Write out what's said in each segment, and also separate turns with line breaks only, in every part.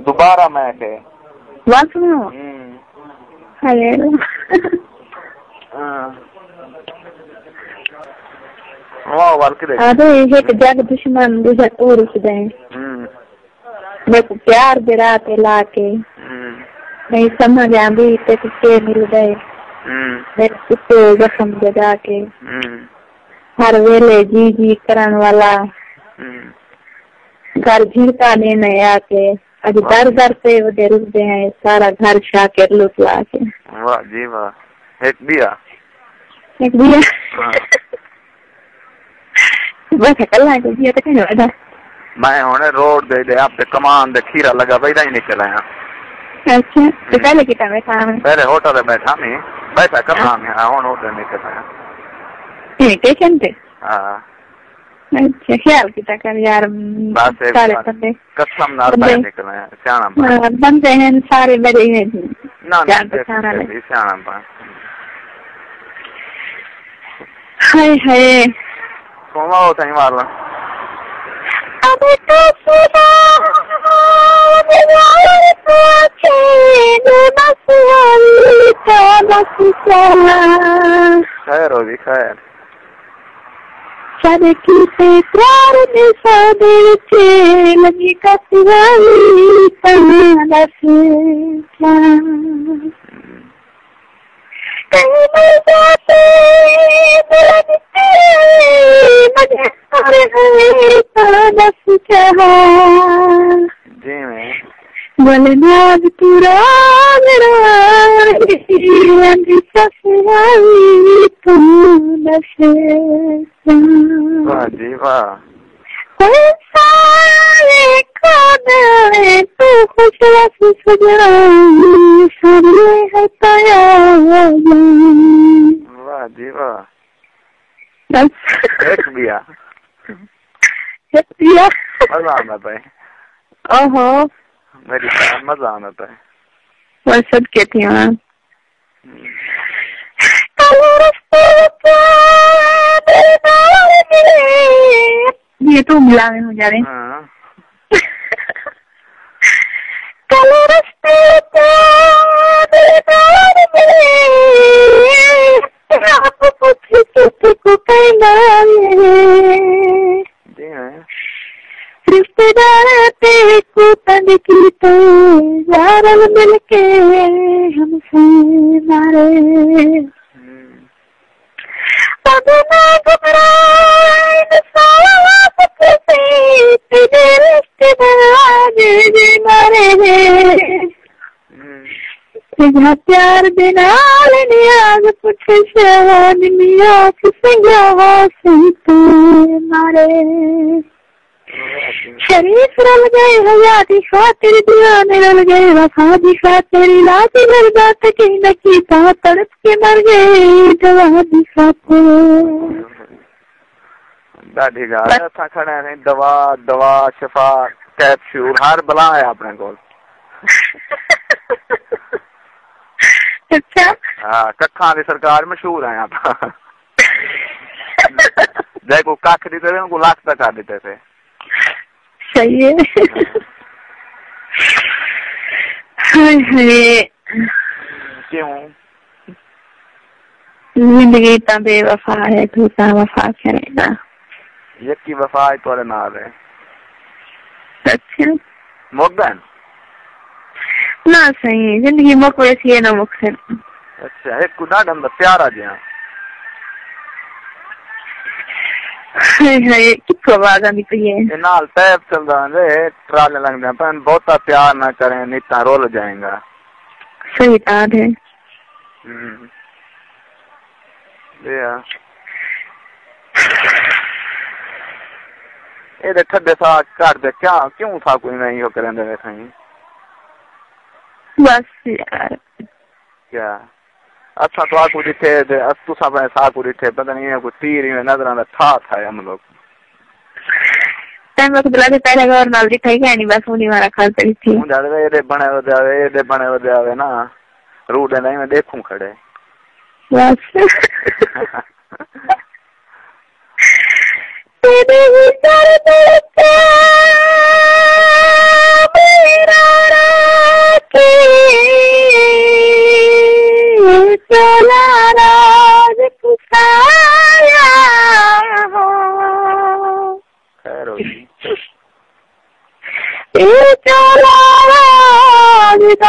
दोबारा मैं के
बस में
हम्म। हाँ।
अरे जग दुश्मन दूसरा तोड़ दे
हम्म।
को प्यार दे रहा थे लाके।
हम्म।
नहीं समझ आ भी ते को के मिल गए।
हम्म।
मेरे कुत्ते कसम दे जाके
हम्म।
हर वेले जी जी करन वाला।
हम्म।
घर झिड़का देने आके अज दर पे वडे रुकते हैं सारा घर छा लुट ला के।
वाह जी वाह। एक दिया?
एक दिया।
हाँ।
बस कल को दिया तो कहीं वादा
मैं हुने रोड दे दे आपसे कमान दे खीरा लगा बैठा ही निकल आया
अच्छा तो पहले कितना बैठा मैं
पहले होटल में बैठा नहीं बैठा कमान में हाँ। हुन होटल निकल आया
स्टेशन पे?
हाँ।
अच्छा ख्याल किता कर यार।
बस
सारे बंदे।
कसम नाल
बंदे।
बैठ निकल बन
हाँ, बंदे हैं सारे बड़े हैं।
ना ना
जान
देख
पहचान वाले।
के सियाना बन
हाय हाय।
कोमा हो सही वाला
अब तो सुना दीवार पूछे बस वाली तो बस
खैर हो जी खैर।
सड़की से प्यार में सौदे छे लगी कतवाली तहाँ बस क्या कहीं मर जाते लगते मज़े सारे हैं तो बस चाहा
जी मैं
बोलनाग पूरा मेरा रंग ससुराली बस
वाह जी वाह।
सारे खाने तू खुश रस सजाई सामने
वाह जी वाह। एक दिया
दिया
मज़ा आना था
ओहो।
मेरी मज़ा आना था
वो सब कहती हूँ मिले। ये तो मिला में हो जा रहे रिश्तेदार तेरे को तंग की तो यार मिलके मारे
हम्म,
अब मैं घबराए न सारा सच से तेरे रिश्तेदार जी मारे
हम्म,
तुझा प्यार दे नाल नियाज पुछ शवान मिया किसंगा से तू मारे
वाह जी वाह।
शरीफ रल गए हयाती दिखा तेरी दीवाने रल गए वफा दिखा तेरी लाज मर बात कहीं नकी की तड़प के मर गए दवा
दिखा खात दवा दवा शफ़ा कैप्सूल हर अपने
अच्छा
हाँ कखा दी सरकार मशहूर है आप देखो कख दी तेरे को लाख तक आ देते थे।
चाहिए।
क्यों?
ज़िंदगी बेवफा है तू वफा करेगा
यकी वफा है तोरे है।
अच्छा ना सही ज़िंदगी मोक वैसी है ना मुख से
अच्छा कुदा प्यारा जिया किसको बहुता प्यार ना करें नहीं तो रोल जाएगा
सही बात है
ਇਹਦੇ ਠੱਡੇ ਸਾ ਘਰ ਦੇ ਕਿਆ ਕਿਉਂ ਸਾ ਕੋਈ ਨਹੀਂ ਹੋ ਕਰਨ ਵੇਖਾਂ
ਬਸ ਯਾਰ
ਕਿਆ अच्छा तो आकू जिथे अस्तु जिथे पता नहीं है कोई तीर में नज़र आना था था हम लोग
टाइम वक्त बुला के पहले और नाल जी ठीक है नहीं बस उन्हीं मारा खाल पड़ी थी
मुझे आवे
ये बने हो जावे ये बने हो जावे ना। रूट है नहीं मैं देखूँ खड़े। बस। तेरे विचार तेरे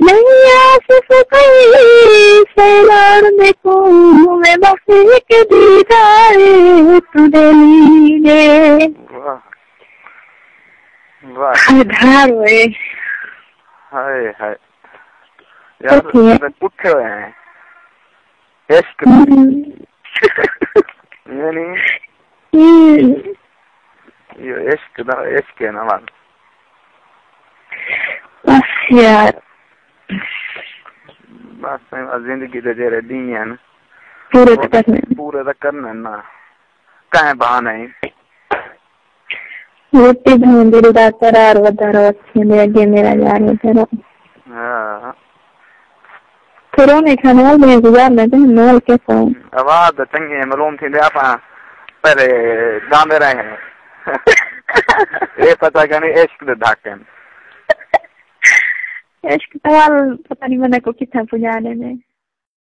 नैया से सुकई सैलार में को में बस एक दीदारे तू
वाह वाह
आधार हुए
हाय हाय यार
ठीक है।
इश्क यानी ये इश्क ना इश्क है ना मान
बस यार
मैं ज़िंदगी दे जेरे दी हैं ना
पूरे करने
पूरे तो करने ना कहे बहाने ही
रोटी धन दा करार वधारो अच्छे में अगे मेरा यार वधारो
हाँ
फिर उन्हें खाने वाले में गुजार लेते हैं नोल के फ़ोन
आवाज़ तो चंगी मालूम थी आप पहले गांदे रहे हैं ये पता करनी इश्क दे धाके
इश्क सवाल पता नहीं मैंने को कितना पुजाने में